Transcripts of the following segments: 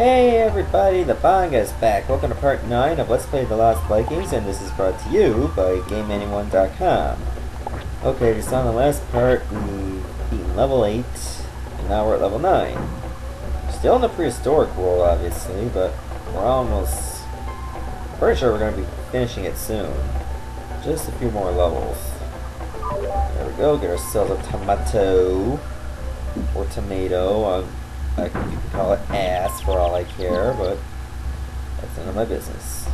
Hey everybody, the Bangaa is back. Welcome to part 9 of Let's Play The Lost Vikings, and this is brought to you by GameAnyone.com. Okay, just on the last part, we beaten level 8, and now we're at level 9. Still in the prehistoric world, obviously, but we're almost... Pretty sure we're going to be finishing it soon. Just a few more levels. There we go, get ourselves a tomato. Or tomato. Um, I can, call it ass for all I care, but that's none of my business.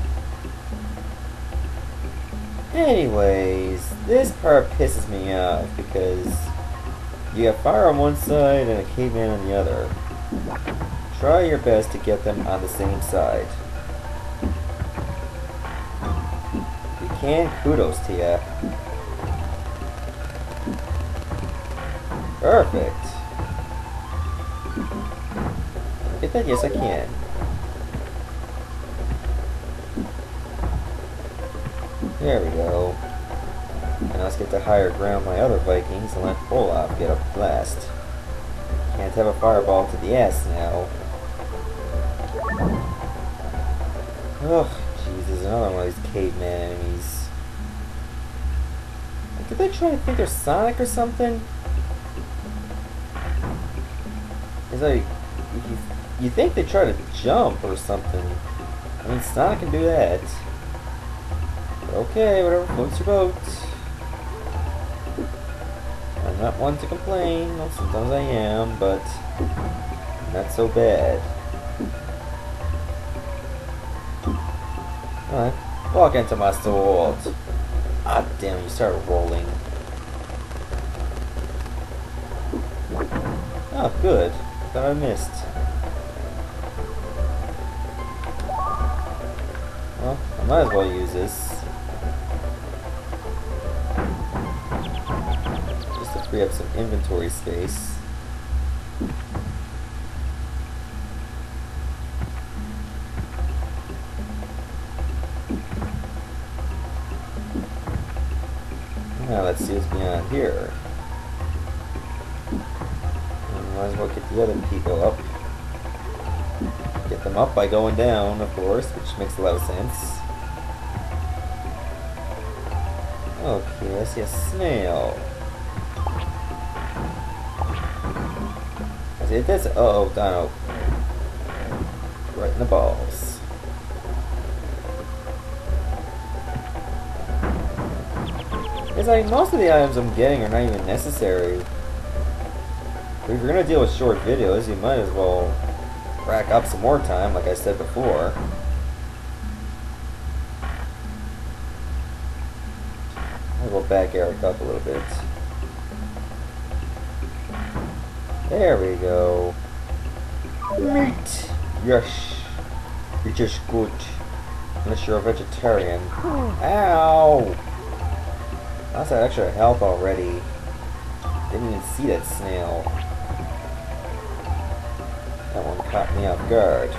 Anyways, this part pisses me off because you got fire on one side and a caveman on the other. Try your best to get them on the same side. You can, kudos to you. Perfect. That? Yes, I can. There we go. And let's get to higher ground my other Vikings and let Olaf get up last. Can't have a fireball to the ass now. Oh, Jesus, another one of these caveman enemies. Did they try to think they're Sonic or something? It's like, you, think they try to jump or something. I mean, Sonic can do that. But okay, whatever floats your boat. I'm not one to complain. Well, sometimes I am, but not so bad. Alright, walk into my sword. Ah, damn, you started rolling. Oh, good. Thought I missed. Well, I might as well use this. Just to free up some inventory space. Now let's see what's beyond here. And might as well get the other people up. Them up by going down, of course, which makes a lot of sense. Okay, I see a snail. I see this. Uh oh, Dino. Right in the balls. It's like most of the items I'm getting are not even necessary. If you're gonna deal with short videos, you might as well rack up some more time, like I said before. I'll go back Erik up a little bit. There we go. Meat! Yes. You're just good. Unless you're a vegetarian. Ow! That's that extra health already. Didn't even see that snail. That one caught me off guard.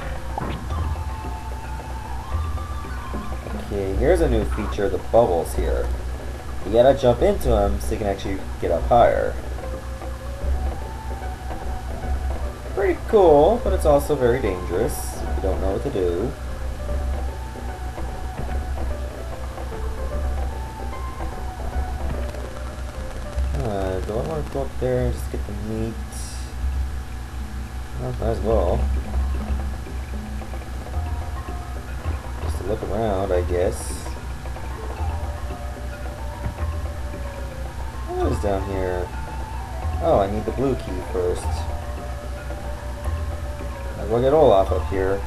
Okay, here's a new feature, the bubbles here. You gotta jump into them so you can actually get up higher. Pretty cool, but it's also very dangerous if you don't know what to do. Uh, do I want to go up there and just get the meat? Well, might as well. Just to look around, I guess. What is down here? Oh, I need the blue key first. We'll get Olaf up here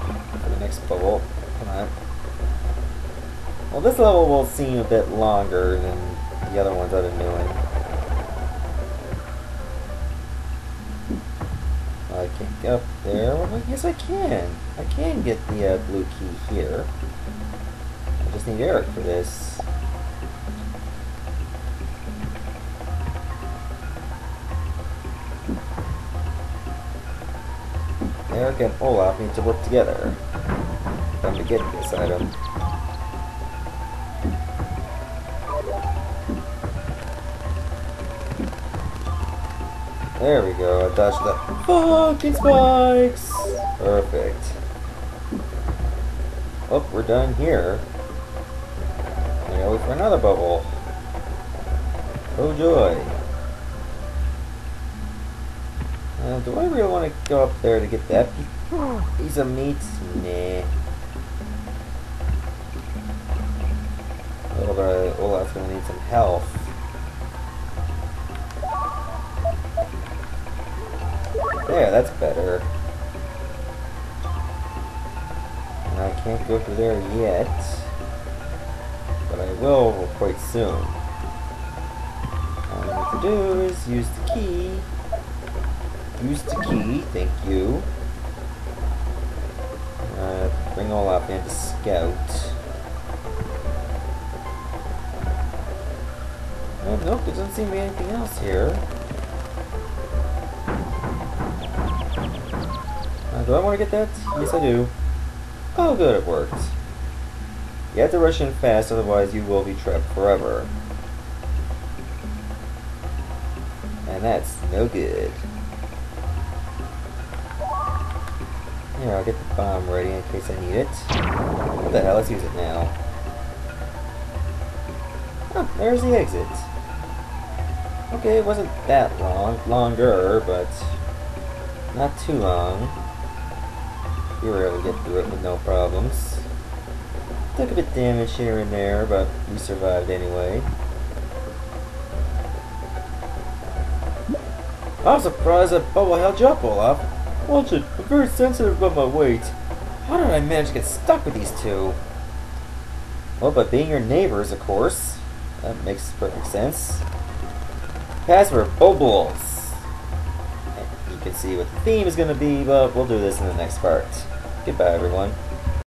for the next bubble. Come on. Well, this level will seem a bit longer than the other ones I've been doing. Up there. Well, yes, I can. I can get the uh, blue key here. I just need Erik for this. Erik and Olaf need to work together. Time to get this item. There we go, I dodged the fucking spikes! Perfect. Oh, we're done here. I gotta wait for another bubble. Oh joy. Uh, do I really want to go up there to get that piece of meat? Nah. Can't go through there yet. But I will quite soon. All I need to do is use the key. Use the key, thank you. Uh, bring all up to scout. Oh, nope, there doesn't seem to be anything else here. Uh, do I want to get that? Yes, I do. Oh, good, it worked. You have to rush in fast, otherwise you will be trapped forever. And that's no good. Here, I'll get the bomb ready in case I need it. What the hell, let's use it now. Oh, there's the exit. Okay, it wasn't that long. Longer, but not too long. We were able to get through it with no problems. Took a bit damage here and there, but we survived anyway. I'm surprised that Bubble held you up, Olaf. Watch it, I'm very sensitive about my weight. How did I manage to get stuck with these two? Well, by being your neighbors, of course. That makes perfect sense. Password, Bubbles. Can see what the theme is going to be, but we'll do this in the next part. Goodbye, everyone.